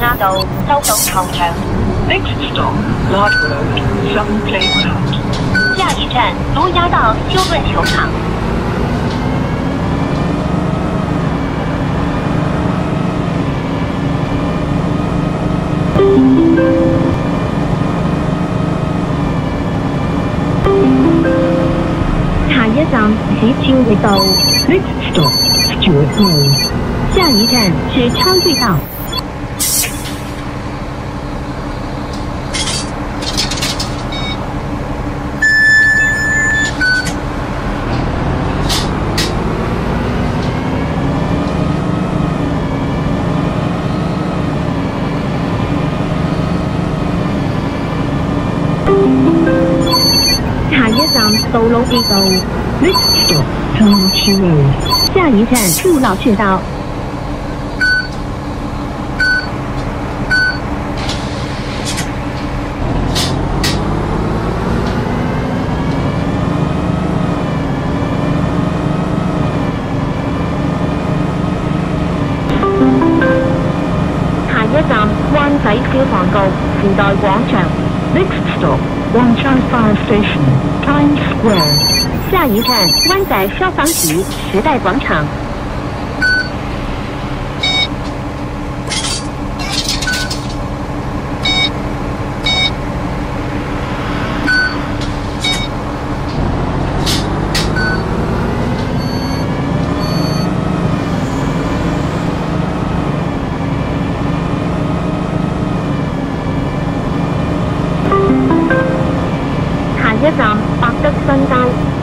拉斗，高登球场。Next stop, Ladbroke. Some place out. 下一站，卢押道休顿球场。Next stop, St George. 下一站，史超隧道。Next stop, St George. 下一站，史超隧道。下一站杜老村道。下一站杜老村道。下一站湾仔消防局时代广场。Next stop。Wanchang Fire Station，Times Square，下一站湾仔消防局，时代广场。百德新街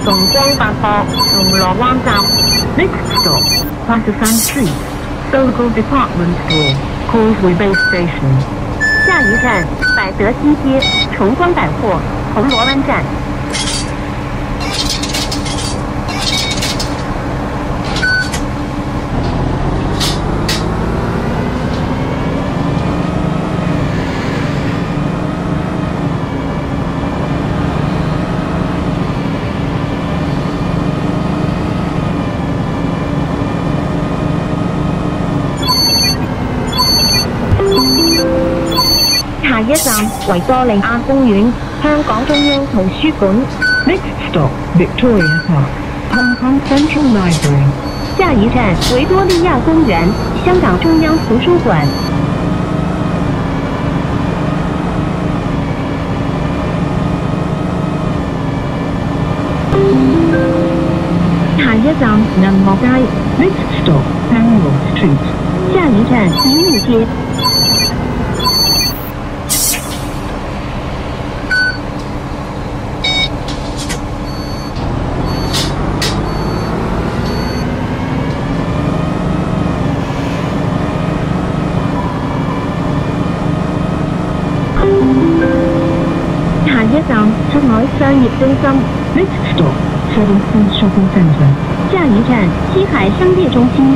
崇光百货铜锣湾站，Next Stop，e 士 SOGO department s t o r e k o e b a e Station，下一站，百德新街崇光百货铜锣湾站。一站为维多利亚公园，香港中央图书馆。Next stop Victoria Park, Hong Kong Central Library。下一站维多利亚公园，香港中央图书馆。下一站银幕街。Next stop Candle Street。下一站银幕街。海商业中心，Next Stop，下一站，西海商业中心。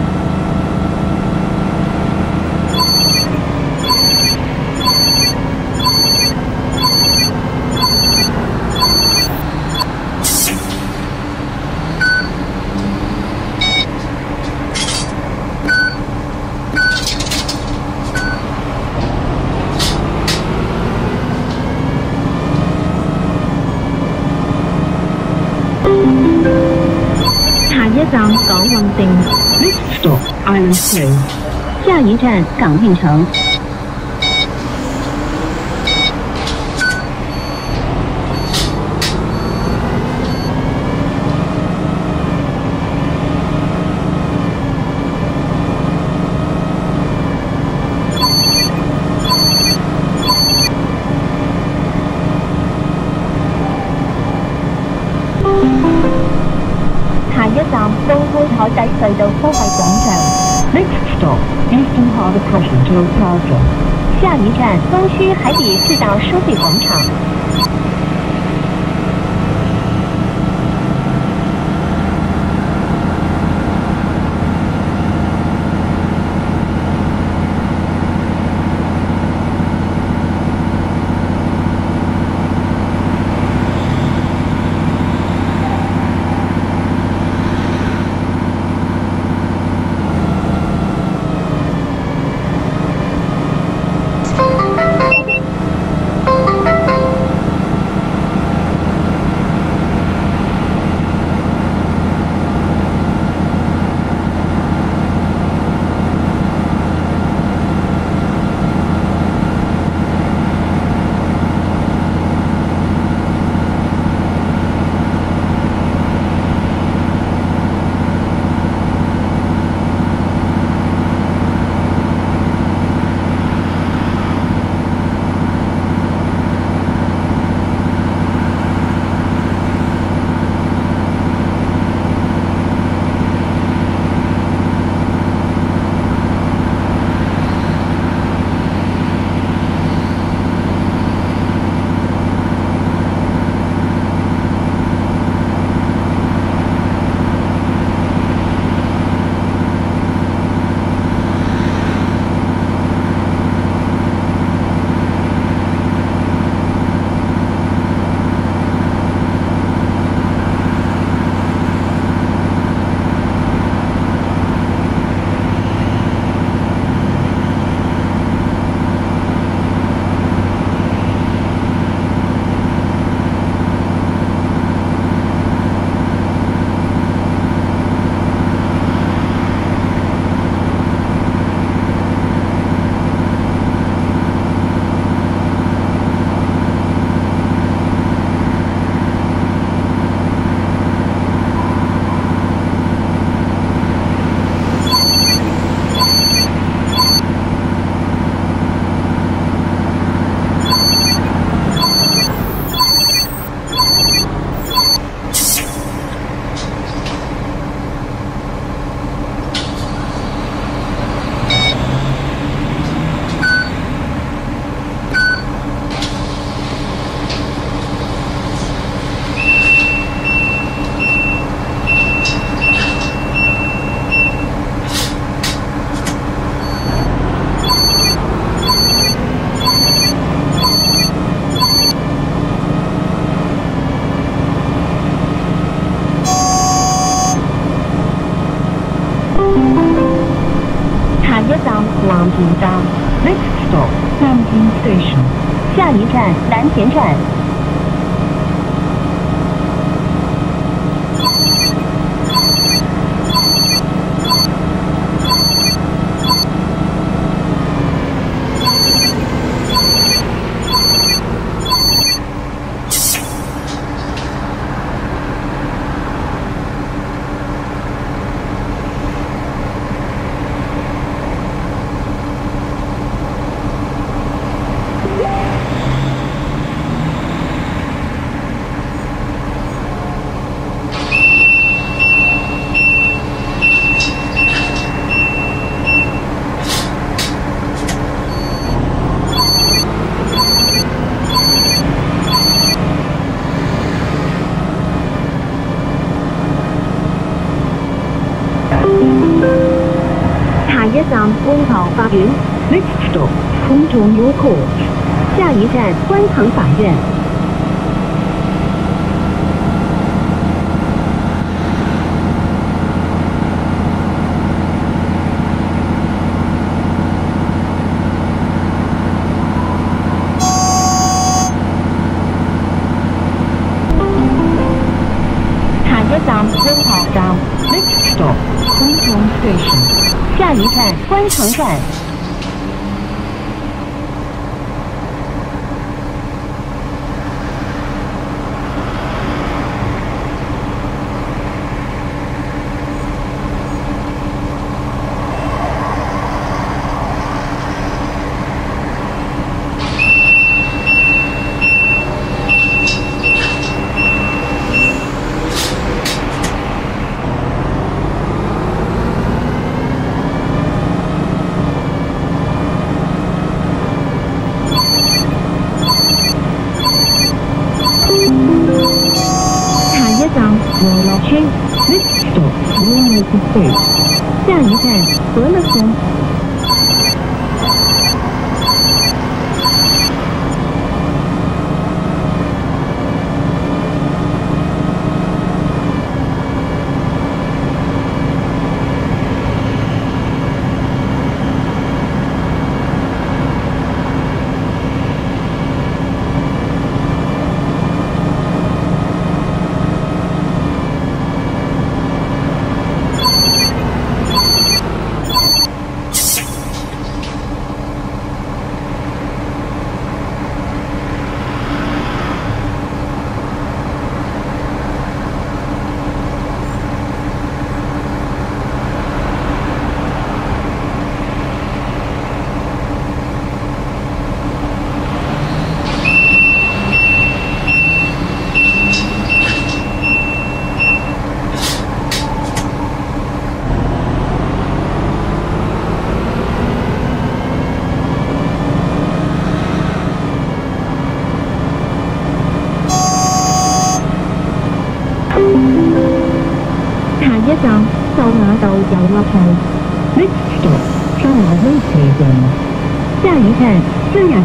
下一站港运城。隧道收费广场。Next stop，下一站，东区海底隧道收费广场。马云，NextStop，空中优酷，下一站，观塘法院。工程站。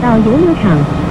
到游乐场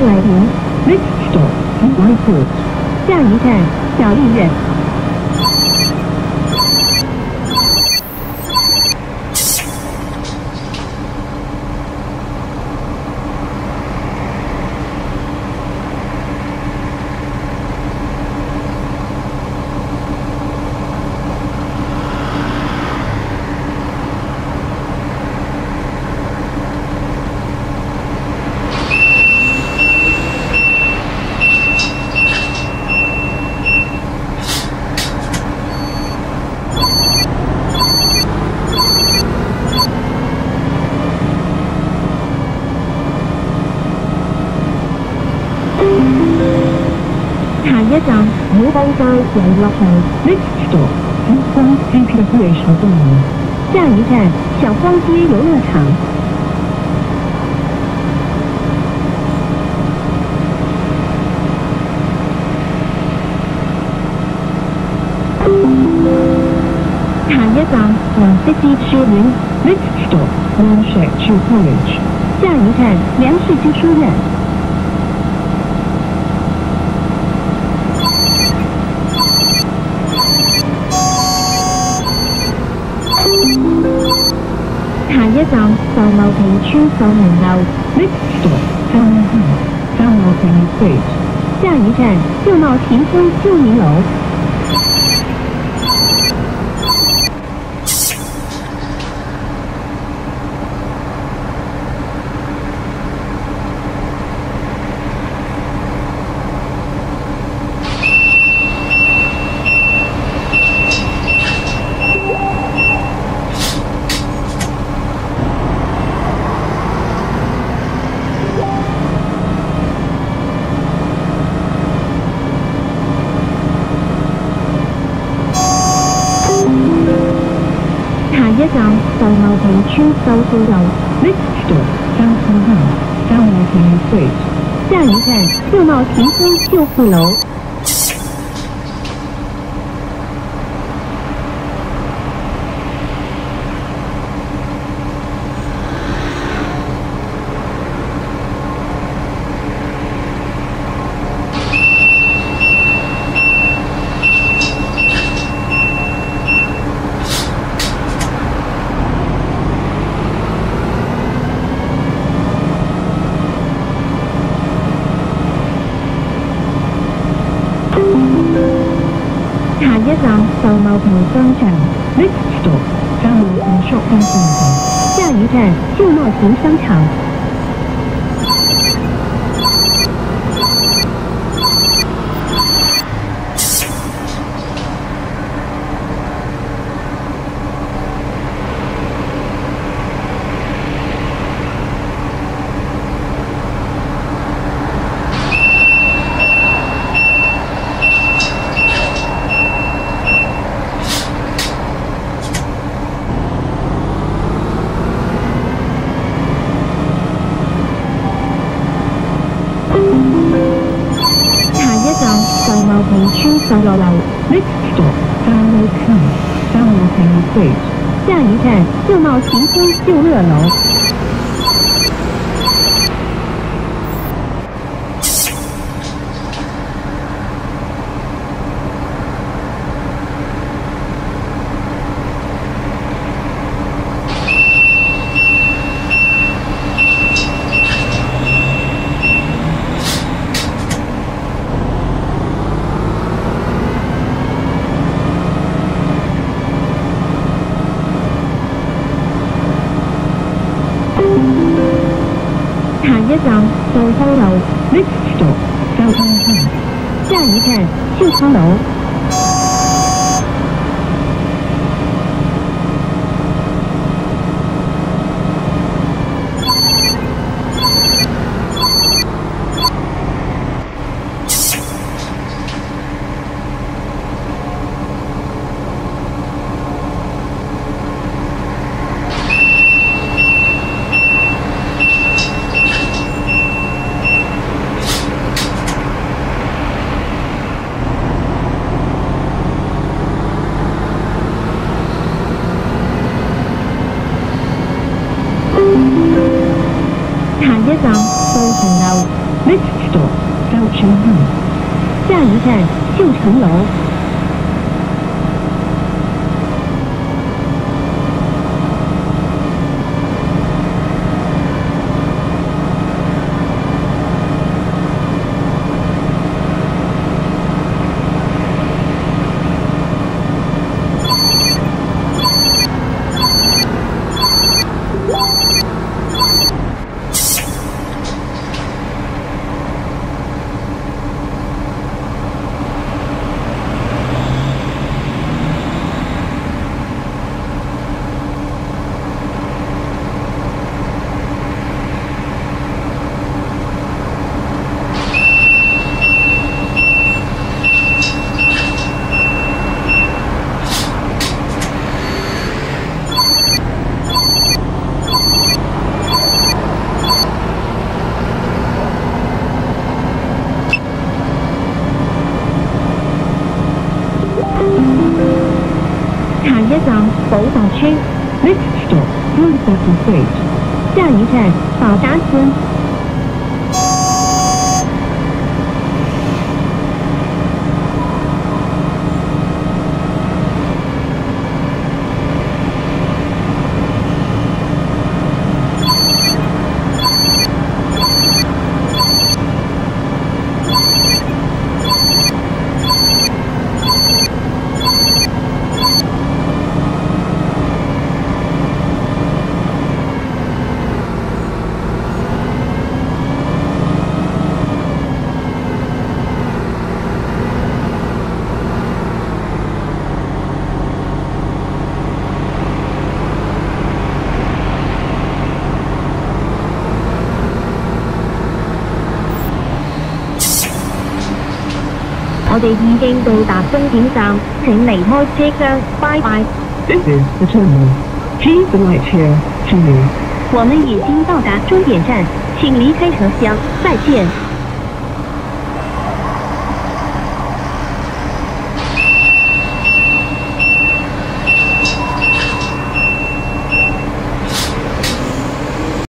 欢迎，Metro Greenway，下一站，小绿苑。东方游乐场，next stop，下一站，小芳街游乐场。下一站，梁旭之书院，next stop，下一站，粮食之书院。秀茂坪村楼 t o r 下一站秀茂坪村秀明楼。一站在茂城区高速路。Next stop，江苏路，江苏路 Bridge。下一站，世贸提升旧护楼。到茂德商场，Next stop，shopping 下一站，旧乐城商场。x a 下一站，就茂重生秀乐楼。秀峰楼，没走，刚刚看，下一站秀峰楼。旧城楼。下一站，保柏区。Next stop, Boddam Street。下一站，保达邨。我哋已经到达终点站，请离开车厢，拜拜。This is the train. He's the right here, Jimmy。我们已经到达终点站，请离开车厢，再见。